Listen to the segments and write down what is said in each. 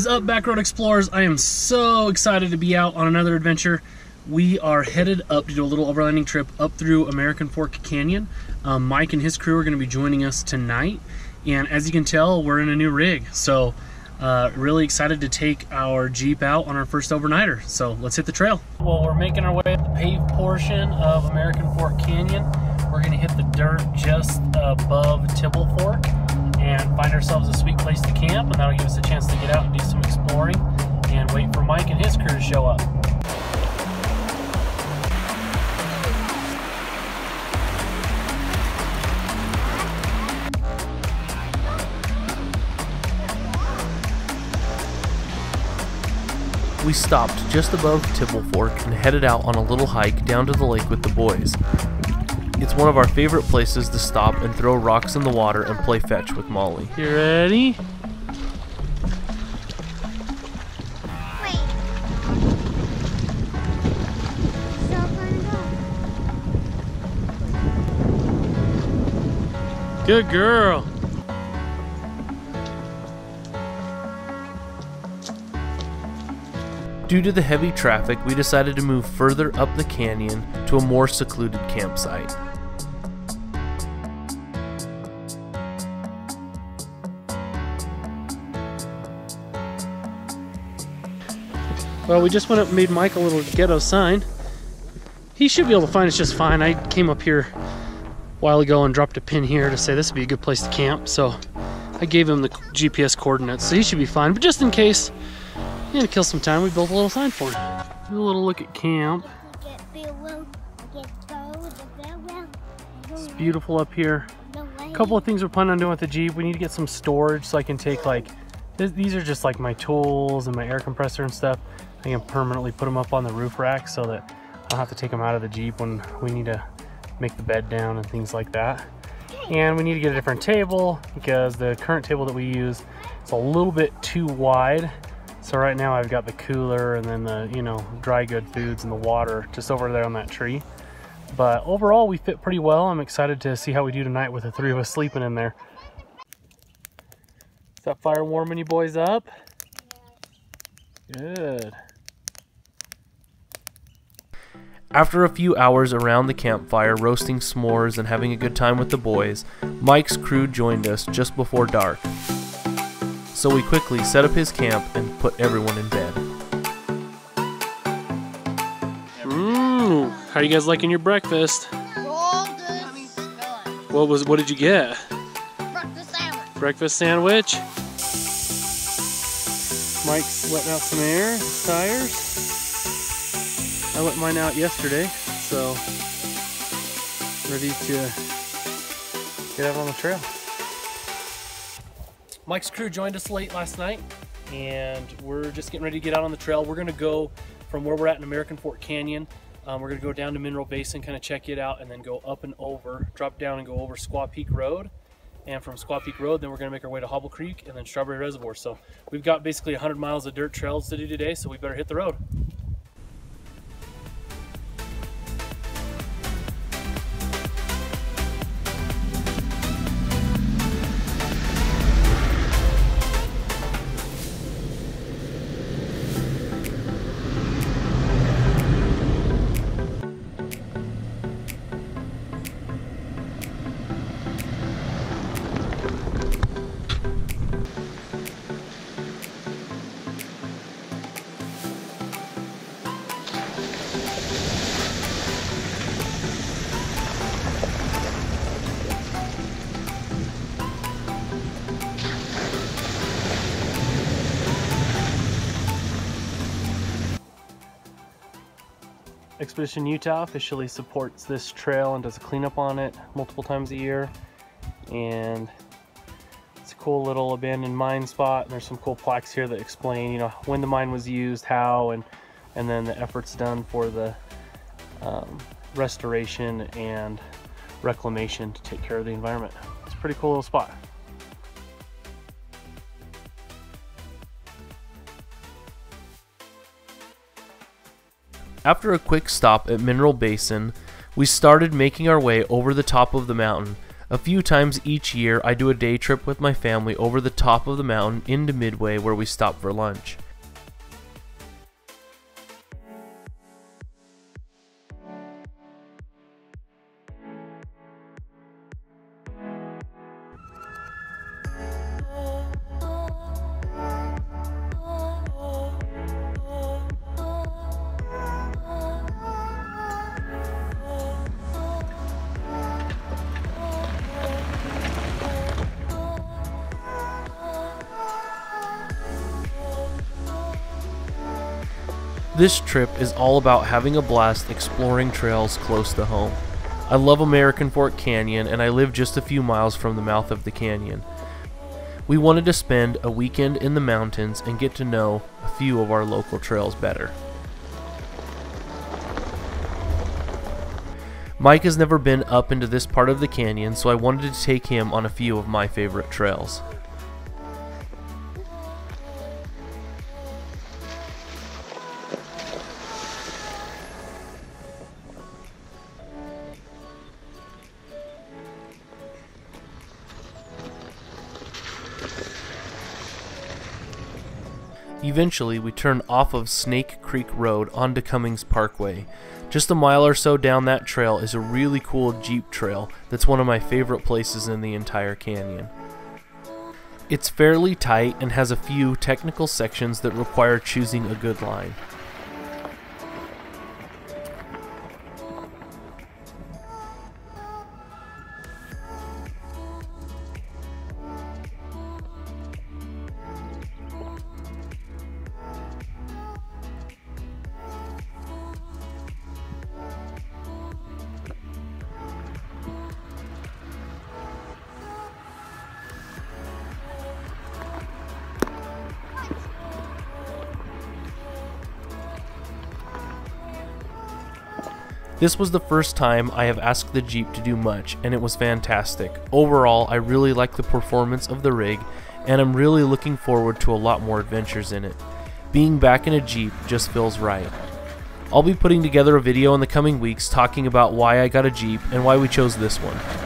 Is up, Backroad Explorers? I am so excited to be out on another adventure. We are headed up to do a little overlanding trip up through American Fork Canyon. Um, Mike and his crew are going to be joining us tonight. And as you can tell, we're in a new rig. So uh, really excited to take our Jeep out on our first overnighter. So let's hit the trail. Well, we're making our way up the paved portion of American Fork Canyon. We're going to hit the dirt just above Tibble Fork and find ourselves a sweet place to camp. And that'll give us a chance to get out and do some exploring and wait for Mike and his crew to show up. We stopped just above Tibble Fork and headed out on a little hike down to the lake with the boys. It's one of our favorite places to stop and throw rocks in the water and play fetch with Molly. You ready? Wait. So gonna go. Good girl. Due to the heavy traffic, we decided to move further up the canyon to a more secluded campsite. Well, we just went up and made Mike a little ghetto sign. He should be able to find us just fine. I came up here a while ago and dropped a pin here to say this would be a good place to camp. So I gave him the GPS coordinates, so he should be fine. But just in case, yeah, to kill some time, we built a little sign for him. Do a little look at camp. It's beautiful up here. A couple of things we're planning on doing with the Jeep. We need to get some storage so I can take like, th these are just like my tools and my air compressor and stuff. I can permanently put them up on the roof rack so that I don't have to take them out of the Jeep when we need to make the bed down and things like that. And we need to get a different table because the current table that we use is a little bit too wide. So right now I've got the cooler and then the, you know, dry good foods and the water just over there on that tree. But overall we fit pretty well. I'm excited to see how we do tonight with the three of us sleeping in there. Is that fire warming you boys up? Good. After a few hours around the campfire roasting s'mores and having a good time with the boys, Mike's crew joined us just before dark. So we quickly set up his camp and put everyone in bed. Mmm. How are you guys liking your breakfast? What was what did you get? Breakfast sandwich. Breakfast sandwich. Mike's letting out some air, his tires. I let mine out yesterday, so ready to get out on the trail. Mike's crew joined us late last night, and we're just getting ready to get out on the trail. We're gonna go from where we're at in American Fork Canyon. Um, we're gonna go down to Mineral Basin, kind of check it out, and then go up and over, drop down and go over Squaw Peak Road. And from Squaw Peak Road, then we're gonna make our way to Hobble Creek and then Strawberry Reservoir. So we've got basically 100 miles of dirt trails to do today, so we better hit the road. Expedition Utah officially supports this trail and does a cleanup on it multiple times a year. And it's a cool little abandoned mine spot. And there's some cool plaques here that explain, you know, when the mine was used, how, and and then the efforts done for the um, restoration and reclamation to take care of the environment. It's a pretty cool little spot. After a quick stop at Mineral Basin, we started making our way over the top of the mountain A few times each year, I do a day trip with my family over the top of the mountain into Midway where we stop for lunch. This trip is all about having a blast exploring trails close to home. I love American Fork Canyon and I live just a few miles from the mouth of the canyon. We wanted to spend a weekend in the mountains and get to know a few of our local trails better. Mike has never been up into this part of the canyon, so I wanted to take him on a few of my favorite trails. Eventually, we turn off of Snake Creek Road onto Cummings Parkway. Just a mile or so down that trail is a really cool Jeep trail that's one of my favorite places in the entire canyon. It's fairly tight and has a few technical sections that require choosing a good line. This was the first time I have asked the Jeep to do much, and it was fantastic. Overall, I really like the performance of the rig, and I'm really looking forward to a lot more adventures in it. Being back in a Jeep just feels right. I'll be putting together a video in the coming weeks talking about why I got a Jeep and why we chose this one.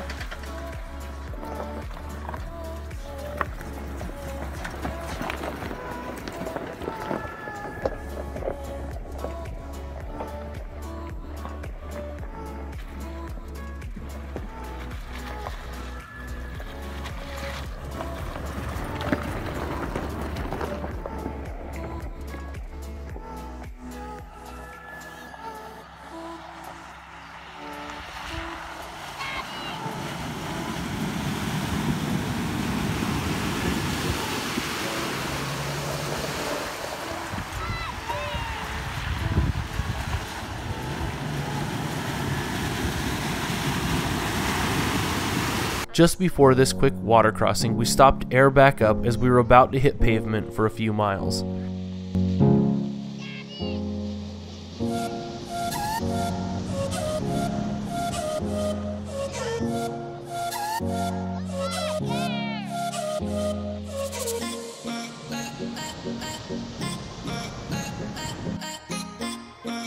Just before this quick water crossing, we stopped air back up as we were about to hit pavement for a few miles.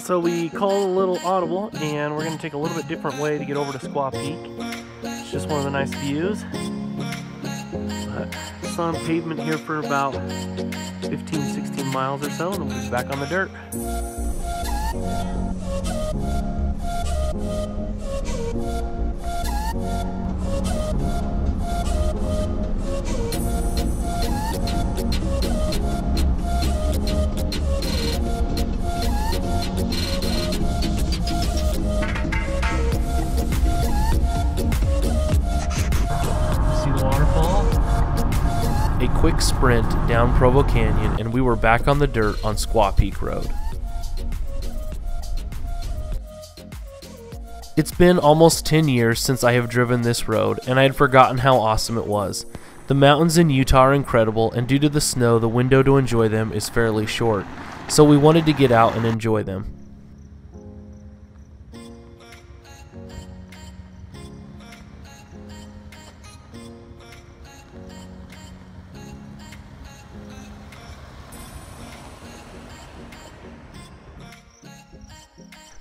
So we call a little audible and we're gonna take a little bit different way to get over to Squaw Peak. Just one of the nice views. But it's on pavement here for about 15, 16 miles or so and we'll be back on the dirt. Quick sprint down Provo Canyon, and we were back on the dirt on Squaw Peak Road. It's been almost 10 years since I have driven this road, and I had forgotten how awesome it was. The mountains in Utah are incredible, and due to the snow, the window to enjoy them is fairly short, so we wanted to get out and enjoy them.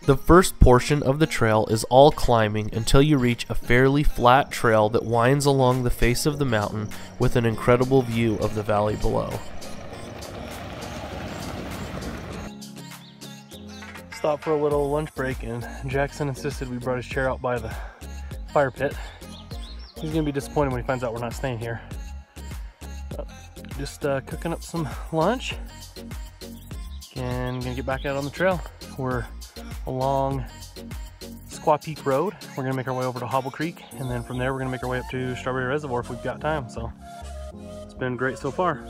The first portion of the trail is all climbing until you reach a fairly flat trail that winds along the face of the mountain with an incredible view of the valley below. Stopped for a little lunch break and Jackson insisted we brought his chair out by the fire pit. He's gonna be disappointed when he finds out we're not staying here. But just uh, cooking up some lunch and gonna get back out on the trail. We're along Squaw Peak Road. We're gonna make our way over to Hobble Creek, and then from there we're gonna make our way up to Strawberry Reservoir if we've got time. So it's been great so far.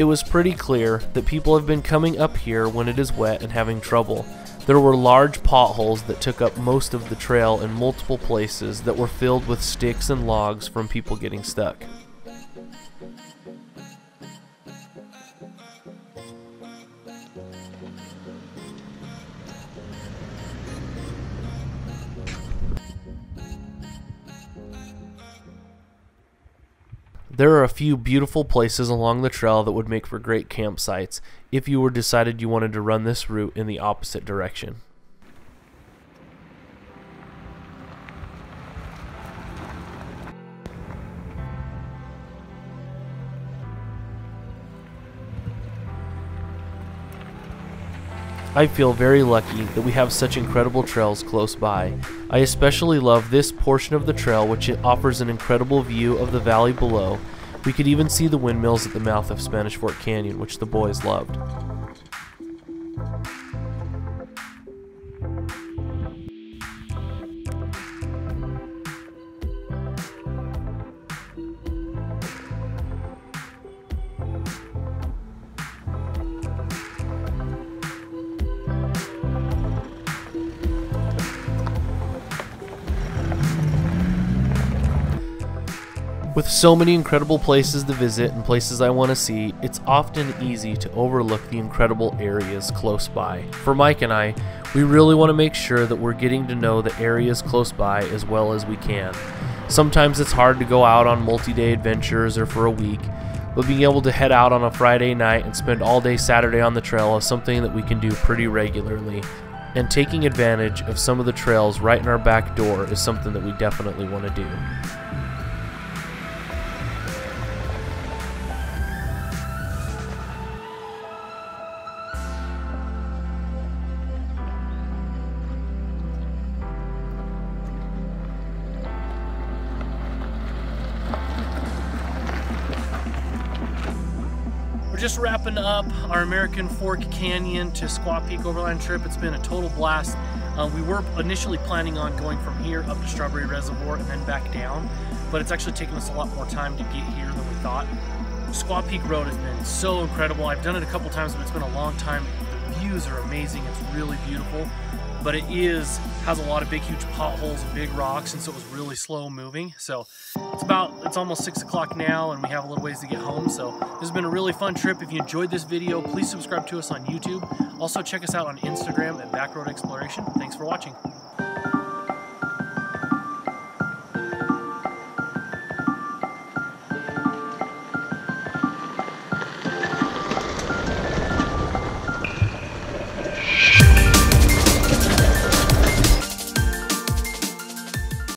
It was pretty clear that people have been coming up here when it is wet and having trouble. There were large potholes that took up most of the trail in multiple places that were filled with sticks and logs from people getting stuck. There are a few beautiful places along the trail that would make for great campsites if you were decided you wanted to run this route in the opposite direction. I feel very lucky that we have such incredible trails close by. I especially love this portion of the trail which offers an incredible view of the valley below. We could even see the windmills at the mouth of Spanish Fork Canyon which the boys loved. With so many incredible places to visit and places I want to see, it's often easy to overlook the incredible areas close by. For Mike and I, we really want to make sure that we're getting to know the areas close by as well as we can. Sometimes it's hard to go out on multi day adventures or for a week, but being able to head out on a Friday night and spend all day Saturday on the trail is something that we can do pretty regularly. And taking advantage of some of the trails right in our back door is something that we definitely want to do. Just wrapping up our American Fork Canyon to Squaw Peak Overland trip. It's been a total blast. Uh, we were initially planning on going from here up to Strawberry Reservoir and then back down, but it's actually taken us a lot more time to get here than we thought. Squaw Peak Road has been so incredible. I've done it a couple times, but it's been a long time. The views are amazing. It's really beautiful, but it is has a lot of big, huge potholes and big rocks, and so it was really slow moving. So it's about it's almost six o'clock now, and we have a little ways to get home. So this has been a really fun trip. If you enjoyed this video, please subscribe to us on YouTube. Also check us out on Instagram at Backroad Exploration. Thanks for watching.